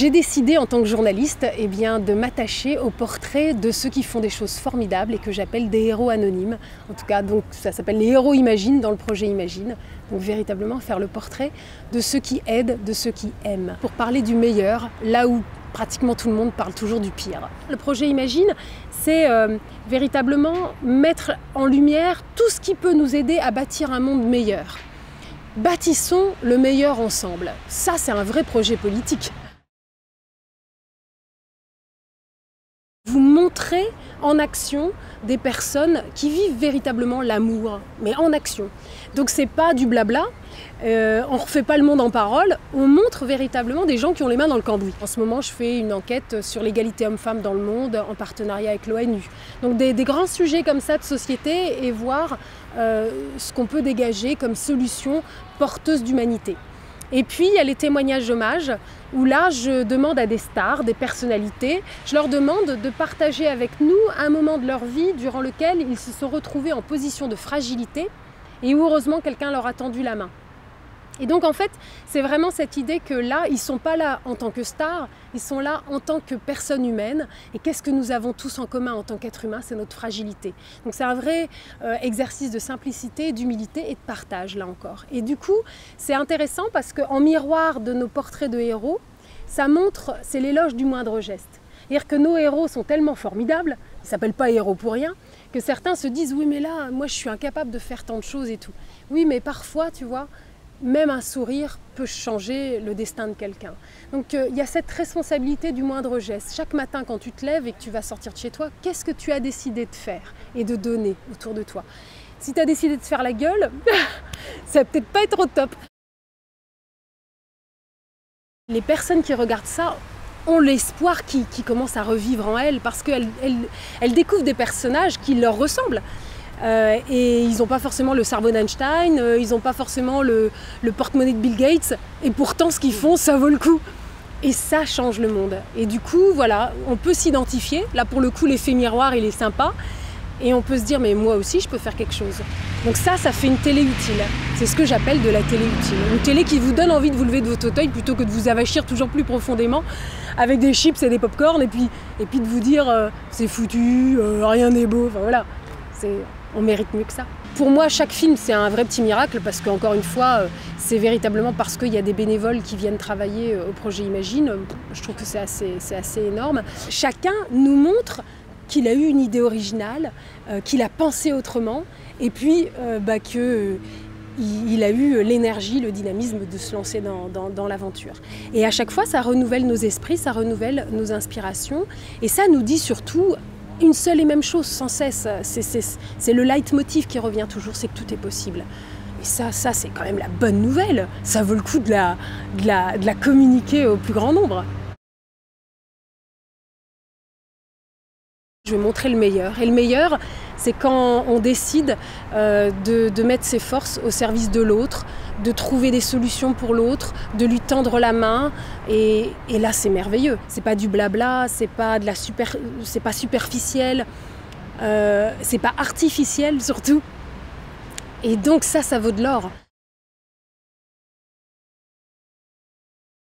J'ai décidé en tant que journaliste eh bien, de m'attacher au portrait de ceux qui font des choses formidables et que j'appelle des héros anonymes. En tout cas, donc, ça s'appelle les héros Imagine dans le projet Imagine. Donc véritablement faire le portrait de ceux qui aident, de ceux qui aiment. Pour parler du meilleur, là où pratiquement tout le monde parle toujours du pire. Le projet Imagine, c'est euh, véritablement mettre en lumière tout ce qui peut nous aider à bâtir un monde meilleur. Bâtissons le meilleur ensemble. Ça, c'est un vrai projet politique. Vous montrez en action des personnes qui vivent véritablement l'amour, mais en action. Donc c'est pas du blabla, euh, on refait pas le monde en parole, on montre véritablement des gens qui ont les mains dans le cambouis. En ce moment, je fais une enquête sur l'égalité homme-femme dans le monde en partenariat avec l'ONU. Donc des, grands sujets comme ça de société et voir euh, ce qu'on peut dégager comme solution porteuse d'humanité. Et puis, il y a les témoignages d'hommage, où là, je demande à des stars, des personnalités, je leur demande de partager avec nous un moment de leur vie durant lequel ils se sont retrouvés en position de fragilité et où heureusement quelqu'un leur a tendu la main. Et donc en fait, c'est vraiment cette idée que là, ils ne sont pas là en tant que stars, ils sont là en tant que personnes humaines. Et qu'est-ce que nous avons tous en commun en tant qu'êtres humains C'est notre fragilité. Donc c'est un vrai euh, exercice de simplicité, d'humilité et de partage, là encore. Et du coup, c'est intéressant parce qu'en miroir de nos portraits de héros, ça montre, c'est l'éloge du moindre geste. C'est-à-dire que nos héros sont tellement formidables, ils ne s'appellent pas héros pour rien, que certains se disent oui mais là, moi je suis incapable de faire tant de choses et tout. Oui mais parfois, tu vois, même un sourire peut changer le destin de quelqu'un. Donc euh, il y a cette responsabilité du moindre geste. Chaque matin quand tu te lèves et que tu vas sortir de chez toi, qu'est-ce que tu as décidé de faire et de donner autour de toi? Si tu as décidé de faire la gueule, ça va peut-être pas être au top. Les personnes qui regardent ça ont l'espoir qui, commence à revivre en elles parce qu'elles elles découvrent des personnages qui leur ressemblent. Euh, et ils n'ont pas forcément le cerveau d'Einstein, euh, ils n'ont pas forcément le, porte-monnaie de Bill Gates, et pourtant ce qu'ils font, ça vaut le coup. Et ça change le monde. Et du coup, voilà, on peut s'identifier. Là, pour le coup, l'effet miroir, il est sympa. Et on peut se dire, mais moi aussi, je peux faire quelque chose. Donc ça, ça fait une télé utile. C'est ce que j'appelle de la télé utile. Une télé qui vous donne envie de vous lever de votre fauteuil plutôt que de vous avachir toujours plus profondément avec des chips et des pop-corn et puis, et puis de vous dire, euh, c'est foutu, rien n'est beau. Enfin voilà, on mérite mieux que ça. Pour moi, chaque film, c'est un vrai petit miracle parce qu'encore une fois, euh, c'est véritablement parce qu'il y a des bénévoles qui viennent travailler euh, au projet Imagine. Je trouve que c'est assez, assez énorme. Chacun nous montre qu'il a eu une idée originale, euh, qu'il a pensé autrement, et puis bah, qu'il il a eu l'énergie, le dynamisme de se lancer dans, dans l'aventure. Et à chaque fois, ça renouvelle nos esprits, ça renouvelle nos inspirations, et ça nous dit surtout une seule et même chose sans cesse. C'est le leitmotiv qui revient toujours, c'est que tout est possible. Et ça, ça c'est quand même la bonne nouvelle. Ça vaut le coup de la, communiquer au plus grand nombre. Je vais montrer le meilleur. Et le meilleur, c'est quand on décide euh, de, mettre ses forces au service de l'autre, de trouver des solutions pour l'autre, de lui tendre la main. Et, là, c'est merveilleux. C'est pas du blabla, c'est pas de la super, c'est pas superficiel, euh, c'est pas artificiel surtout. Et donc ça, ça vaut de l'or.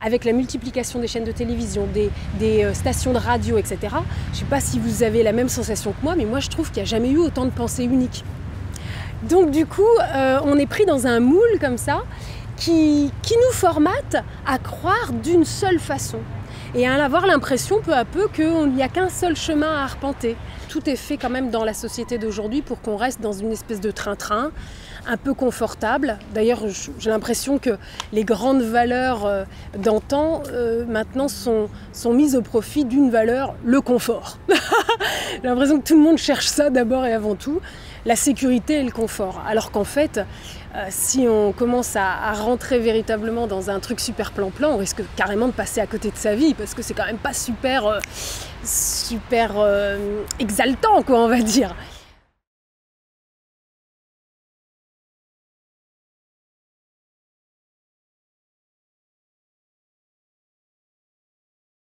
Avec la multiplication des chaînes de télévision, des, euh, stations de radio, etc., je ne sais pas si vous avez la même sensation que moi, mais moi je trouve qu'il n'y a jamais eu autant de pensées uniques. Donc du coup, euh, on est pris dans un moule comme ça qui, qui nous formate à croire d'une seule façon et à avoir l'impression peu à peu qu'il n'y a qu'un seul chemin à arpenter. Tout est fait quand même dans la société d'aujourd'hui pour qu'on reste dans une espèce de train-train, un peu confortable. D'ailleurs, j'ai l'impression que les grandes valeurs euh, d'antan euh, maintenant sont, sont mises au profit d'une valeur, le confort. j'ai l'impression que tout le monde cherche ça d'abord et avant tout, la sécurité et le confort. Alors qu'en fait, euh, si on commence à, rentrer véritablement dans un truc super plan-plan, on risque carrément de passer à côté de sa vie parce que c'est quand même pas super, super exaltant, quoi, on va dire.